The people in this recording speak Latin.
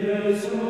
Jesu